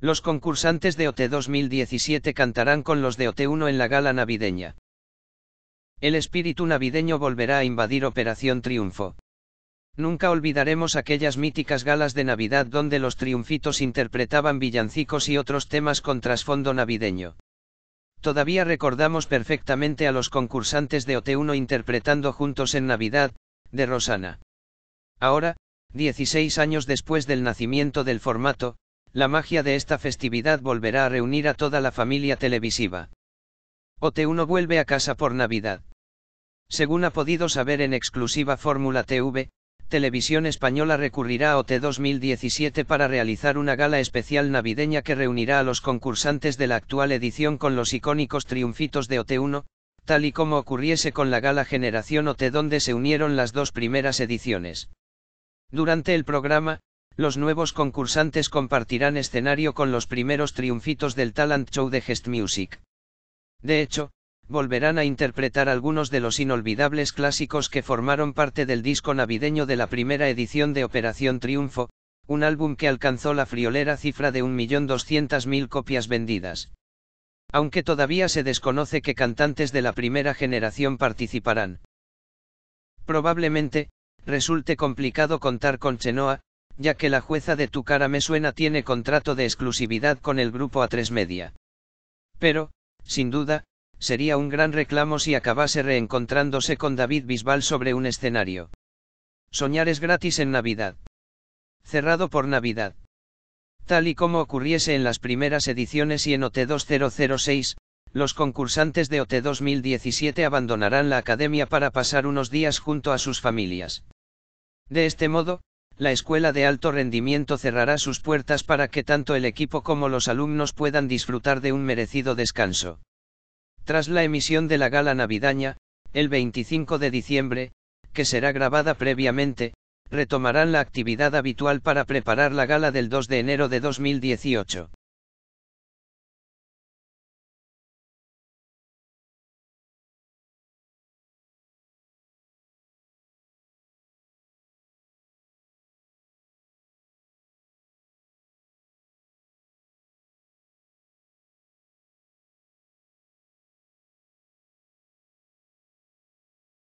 Los concursantes de OT 2017 cantarán con los de OT1 en la gala navideña. El espíritu navideño volverá a invadir Operación Triunfo. Nunca olvidaremos aquellas míticas galas de Navidad donde los triunfitos interpretaban villancicos y otros temas con trasfondo navideño. Todavía recordamos perfectamente a los concursantes de OT1 interpretando juntos en Navidad, de Rosana. Ahora, 16 años después del nacimiento del formato, la magia de esta festividad volverá a reunir a toda la familia televisiva. OT1 vuelve a casa por Navidad. Según ha podido saber en exclusiva Fórmula TV, Televisión Española recurrirá a OT 2017 para realizar una gala especial navideña que reunirá a los concursantes de la actual edición con los icónicos triunfitos de OT1, tal y como ocurriese con la gala Generación OT donde se unieron las dos primeras ediciones. Durante el programa, los nuevos concursantes compartirán escenario con los primeros triunfitos del talent show de Gest Music. De hecho, volverán a interpretar algunos de los inolvidables clásicos que formaron parte del disco navideño de la primera edición de Operación Triunfo, un álbum que alcanzó la friolera cifra de 1.200.000 copias vendidas. Aunque todavía se desconoce qué cantantes de la primera generación participarán. Probablemente, resulte complicado contar con Chenoa, ya que la jueza de Tu cara me suena tiene contrato de exclusividad con el grupo A3 Media. Pero, sin duda, sería un gran reclamo si acabase reencontrándose con David Bisbal sobre un escenario. Soñar es gratis en Navidad. Cerrado por Navidad. Tal y como ocurriese en las primeras ediciones y en OT 2006, los concursantes de OT 2017 abandonarán la academia para pasar unos días junto a sus familias. De este modo, la escuela de alto rendimiento cerrará sus puertas para que tanto el equipo como los alumnos puedan disfrutar de un merecido descanso. Tras la emisión de la gala navideña, el 25 de diciembre, que será grabada previamente, retomarán la actividad habitual para preparar la gala del 2 de enero de 2018.